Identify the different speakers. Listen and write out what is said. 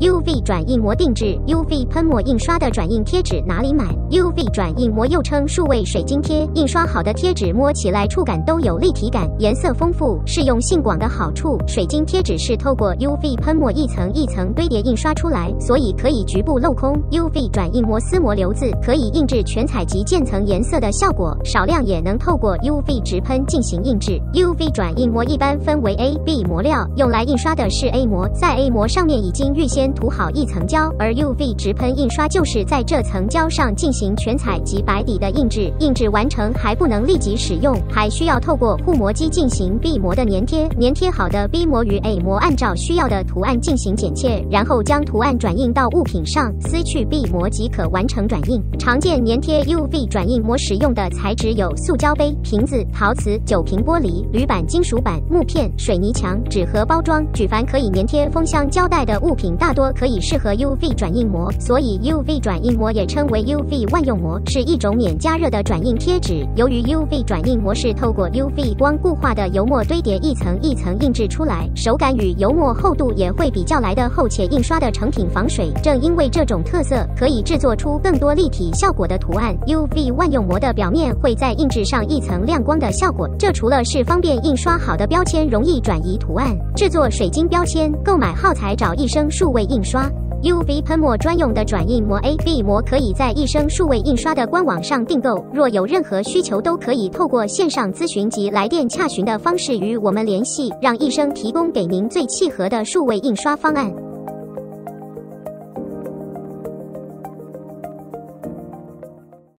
Speaker 1: UV 转印膜定制 UV 喷墨印刷的转印贴纸哪里买？UV 转印膜又称数位水晶贴，印刷好的贴纸摸起来触感都有立体感，颜色丰富，适用性广的好处。水晶贴纸是透过 UV 喷墨一层一层堆叠印刷出来，所以可以局部镂空。UV 转印膜撕膜留字可以印制全彩及渐层颜色的效果，少量也能透过 UV 直喷进行印制。UV 转印膜一般分为 A、B 膜料，用来印刷的是 A 膜，在 A 膜上面已经预先涂好一层胶，而 UV 直喷印刷就是在这层胶上进行全彩及白底的印制。印制完成还不能立即使用，还需要透过护膜机进行 B 膜的粘贴。粘贴好的 B 膜与 A 膜按照需要的图案进行剪切，然后将图案转印到物品上，撕去 B 膜即可完成转印。常见粘贴 UV 转印膜使用的材质有塑胶杯、瓶子、陶瓷、酒瓶、玻璃、铝板、金属板、木片、水泥墙、纸盒包装。举凡可以粘贴封箱胶带的物品，大多多可以适合 UV 转印膜，所以 UV 转印膜也称为 UV 万用膜，是一种免加热的转印贴纸。由于 UV 转印膜是透过 UV 光固化的油墨堆叠一层一层印制出来，手感与油墨厚度也会比较来的厚，且印刷的成品防水。正因为这种特色，可以制作出更多立体效果的图案。UV 万用膜的表面会在印制上一层亮光的效果，这除了是方便印刷好的标签容易转移图案，制作水晶标签，购买耗材找一生数位印刷。UV 喷墨专用的转印膜 A、B 膜可以在一生数位印刷的官网上订购。若有任何需求，都可以透过线上咨询及来电洽询的方式与我们联系，让一生提供给您最契合的数位印刷方案。